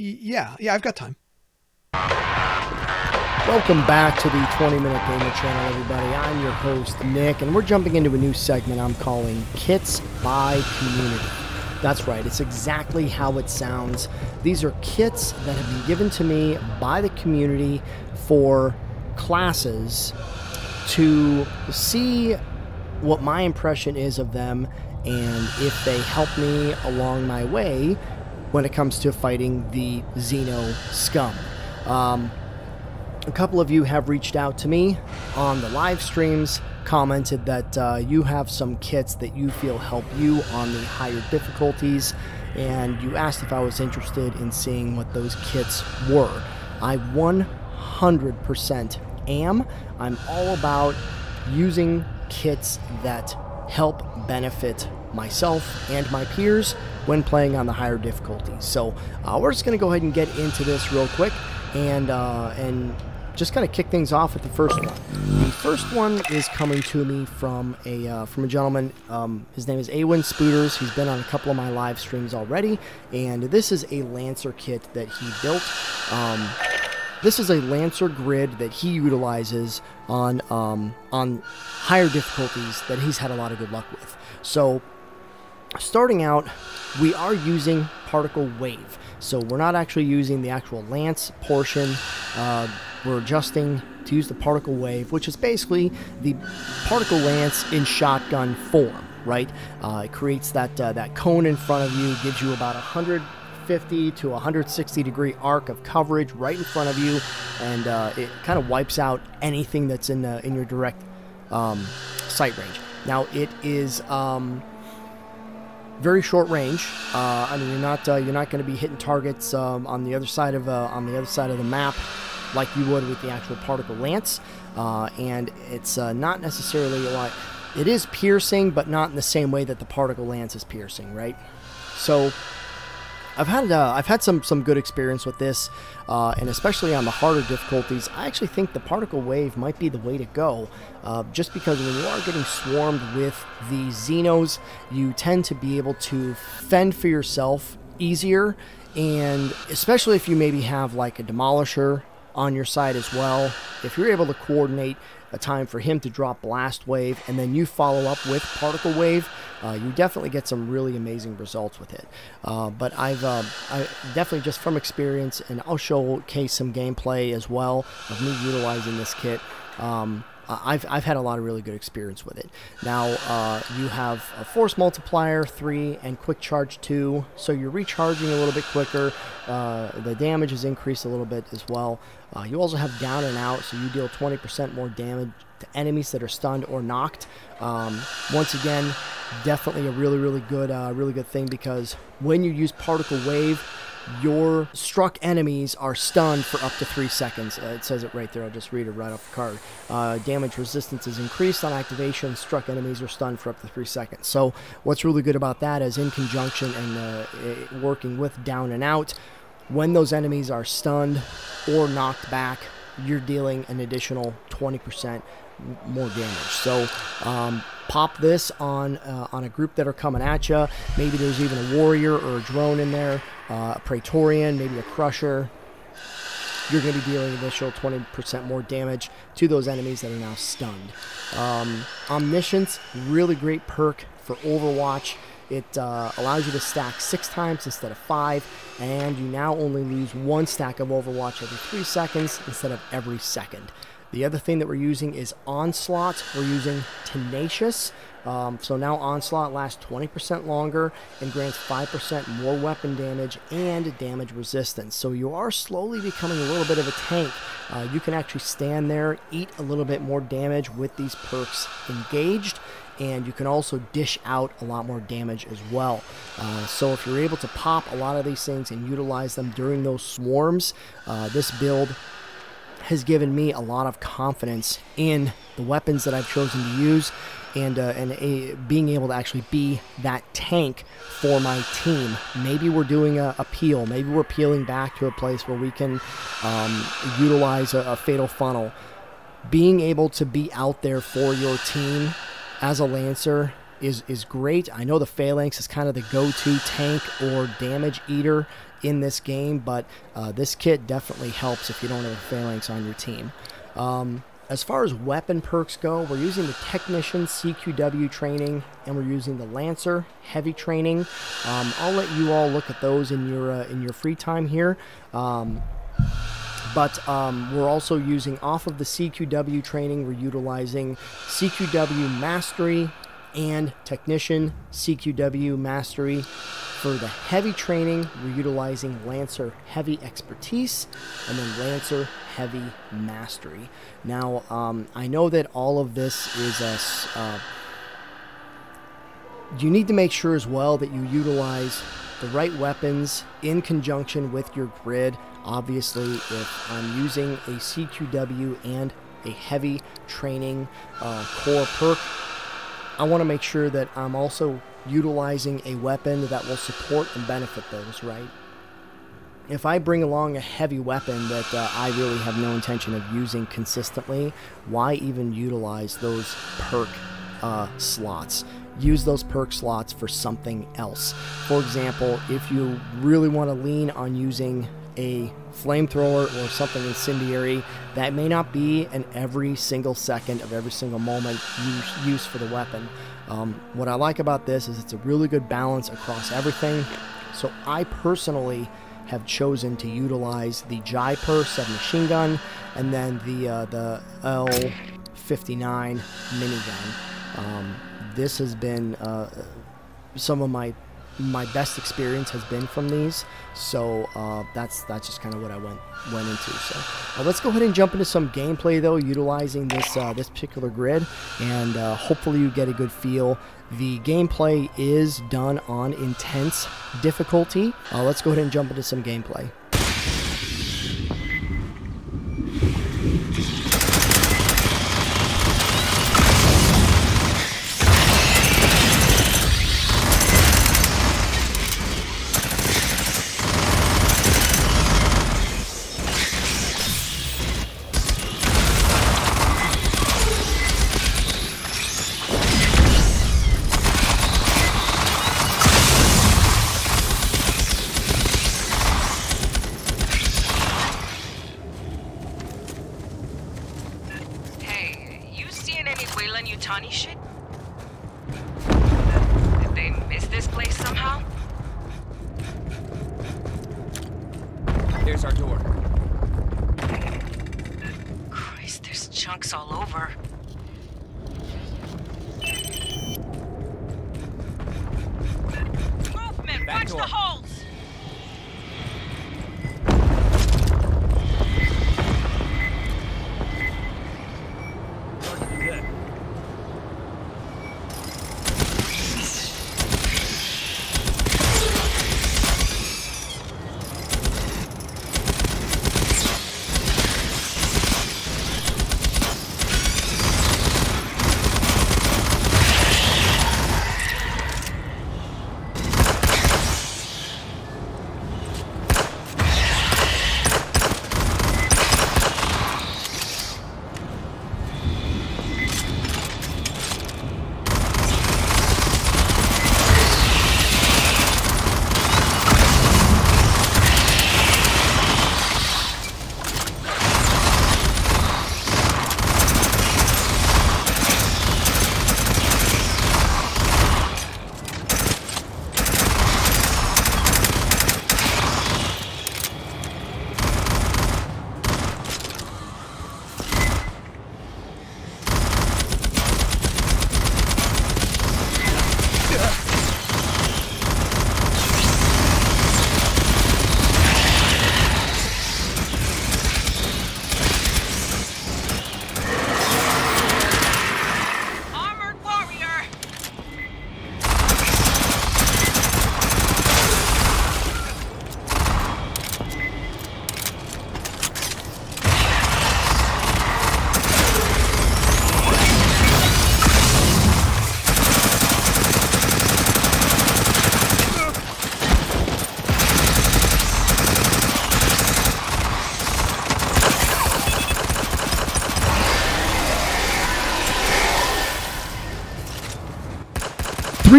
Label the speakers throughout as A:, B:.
A: yeah, yeah, I've got time.
B: Welcome back to the 20 Minute Gamer Channel, everybody. I'm your host, Nick, and we're jumping into a new segment I'm calling Kits by Community. That's right, it's exactly how it sounds. These are kits that have been given to me by the community for classes to see what my impression is of them and if they help me along my way when it comes to fighting the Xeno scum. Um, a couple of you have reached out to me on the live streams, commented that uh, you have some kits that you feel help you on the higher difficulties, and you asked if I was interested in seeing what those kits were. I 100% am. I'm all about using kits that help benefit myself and my peers when playing on the higher difficulties. So uh, we're just going to go ahead and get into this real quick and uh, and just kind of kick things off with the first one. The first one is coming to me from a uh, from a gentleman. Um, his name is Awin Spooders. He's been on a couple of my live streams already, and this is a Lancer kit that he built. Um, this is a Lancer grid that he utilizes on um, on higher difficulties that he's had a lot of good luck with. So, starting out, we are using particle wave. So we're not actually using the actual lance portion. Uh, we're adjusting to use the particle wave, which is basically the particle lance in shotgun form. Right? Uh, it creates that uh, that cone in front of you, gives you about 100 150 to 160 degree arc of coverage right in front of you, and uh, it kind of wipes out anything that's in in your direct um, sight range. Now it is um, very short range. Uh, I mean, you're not uh, you're not going to be hitting targets um, on the other side of uh, on the other side of the map like you would with the actual particle lance, uh, and it's not necessarily like it is piercing, but not in the same way that the particle lance is piercing, right? So I've had uh, I've had some some good experience with this, uh, and especially on the harder difficulties. I actually think the particle wave might be the way to go, uh, just because when you are getting swarmed with the Xenos, you tend to be able to fend for yourself easier, and especially if you maybe have like a demolisher on your side as well. If you're able to coordinate a time for him to drop Blast Wave, and then you follow up with Particle Wave, uh, you definitely get some really amazing results with it. Uh, but I've uh, I definitely just from experience, and I'll showcase some gameplay as well of me utilizing this kit. Um, I've, I've had a lot of really good experience with it. Now, uh, you have a Force Multiplier 3 and Quick Charge 2, so you're recharging a little bit quicker. Uh, the damage is increased a little bit as well. Uh, you also have Down and Out, so you deal 20% more damage to enemies that are stunned or knocked. Um, once again, definitely a really, really good, uh, really good thing because when you use Particle Wave, your struck enemies are stunned for up to three seconds. Uh, it says it right there. I'll just read it right off the card. Uh, damage resistance is increased on activation. Struck enemies are stunned for up to three seconds. So what's really good about that is in conjunction and uh, working with down and out, when those enemies are stunned or knocked back, you're dealing an additional 20% more damage. So um, pop this on uh, on a group that are coming at you. Maybe there's even a warrior or a drone in there, uh, a Praetorian, maybe a Crusher. You're going to be dealing additional 20% more damage to those enemies that are now stunned. Um, Omniscience, really great perk for Overwatch. It uh, allows you to stack six times instead of five, and you now only lose one stack of Overwatch every three seconds instead of every second. The other thing that we're using is Onslaught. We're using Tenacious. Um, so now Onslaught lasts 20% longer and grants 5% more weapon damage and damage resistance. So you are slowly becoming a little bit of a tank. Uh, you can actually stand there, eat a little bit more damage with these perks engaged, and you can also dish out a lot more damage as well. Uh, so if you're able to pop a lot of these things and utilize them during those swarms, uh, this build has given me a lot of confidence in the weapons that I've chosen to use and uh, and a, being able to actually be that tank for my team. Maybe we're doing a, peel. Maybe we're peeling back to a place where we can um, utilize a, a fatal funnel. Being able to be out there for your team as a lancer is is great. I know the Phalanx is kind of the go-to tank or damage eater in this game, but uh, this kit definitely helps if you don't have a Phalanx on your team. Um, as far as weapon perks go, we're using the Technician CQW training and we're using the Lancer heavy training. Um, I'll let you all look at those in your uh, in your free time here. Um, but um, we're also using off of the CQW training, we're utilizing CQW Mastery and Technician CQW Mastery. For the heavy training, we're utilizing Lancer Heavy Expertise and then Lancer Heavy Mastery. Now, um, I know that all of this is a. Uh, you need to make sure as well that you utilize the right weapons in conjunction with your grid. Obviously, if I'm using a CQW and a heavy training uh, core perk, I want to make sure that I'm also utilizing a weapon that will support and benefit those, right? If I bring along a heavy weapon that uh, I really have no intention of using consistently, why even utilize those perk uh, slots? use those perk slots for something else. For example, if you really want to lean on using a flamethrower or something incendiary, that may not be in every single second of every single moment use, use for the weapon. Um, what I like about this is it's a really good balance across everything. So I personally have chosen to utilize the Jaipur submachine gun and then the uh, the L59 minigun. Um, this has been uh, some of my my best experience has been from these. So uh, that's that's just kind of what I went went into. So uh, let's go ahead and jump into some gameplay though, utilizing this uh, this particular grid, and uh, hopefully you get a good feel. The gameplay is done on intense difficulty. Uh, let's go ahead and jump into some gameplay.
A: Yutani shit? Did they miss this place somehow?
C: There's our door.
A: Christ, there's chunks all over. Movement!
C: Back
A: Watch
C: door.
A: the holes!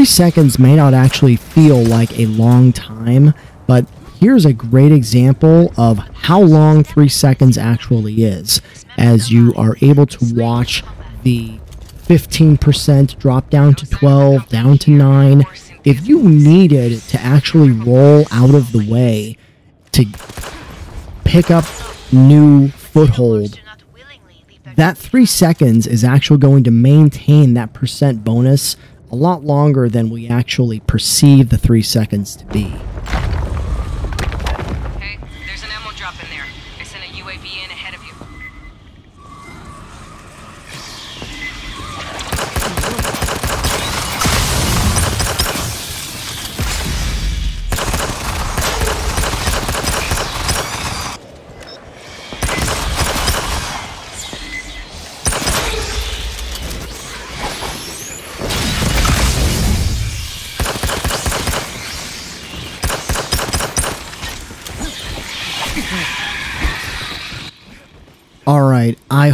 B: Three seconds may not actually feel like a long time, but here's a great example of how long three seconds actually is as you are able to watch the 15% drop down to 12, down to 9. If you needed to actually roll out of the way to pick up new foothold, that three seconds is actually going to maintain that percent bonus a lot longer than we actually perceive the three seconds to be.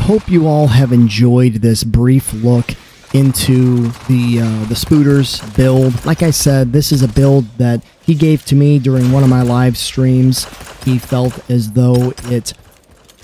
B: Hope you all have enjoyed this brief look into the uh, the Spooders build. Like I said, this is a build that he gave to me during one of my live streams. He felt as though it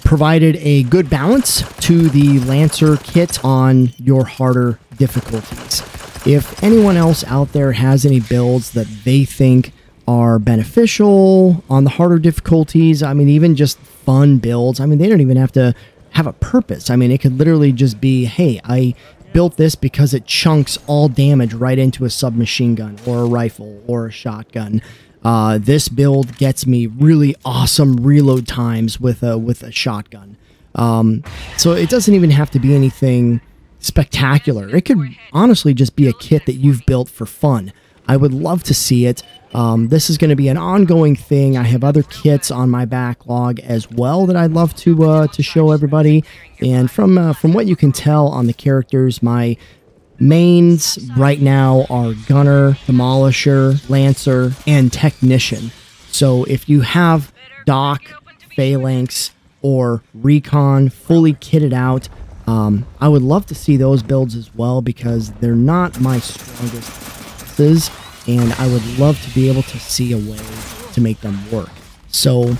B: provided a good balance to the Lancer kit on your harder difficulties. If anyone else out there has any builds that they think are beneficial on the harder difficulties, I mean, even just fun builds, I mean, they don't even have to have a purpose. I mean, it could literally just be, hey, I built this because it chunks all damage right into a submachine gun or a rifle or a shotgun. Uh, this build gets me really awesome reload times with a with a shotgun. Um, so it doesn't even have to be anything spectacular. It could honestly just be a kit that you've built for fun. I would love to see it. Um, this is going to be an ongoing thing. I have other kits on my backlog as well that I'd love to uh, to show everybody. And from uh, from what you can tell on the characters, my mains right now are Gunner, Demolisher, Lancer, and Technician. So if you have Doc, Phalanx, or Recon fully kitted out, um, I would love to see those builds as well because they're not my strongest classes, and I would love to be able to see a way to make them work. So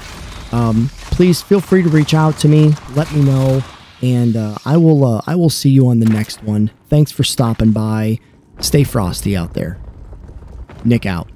B: um, please feel free to reach out to me. Let me know, and uh, I will. Uh, I will see you on the next one. Thanks for stopping by. Stay frosty out there. Nick out.